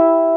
you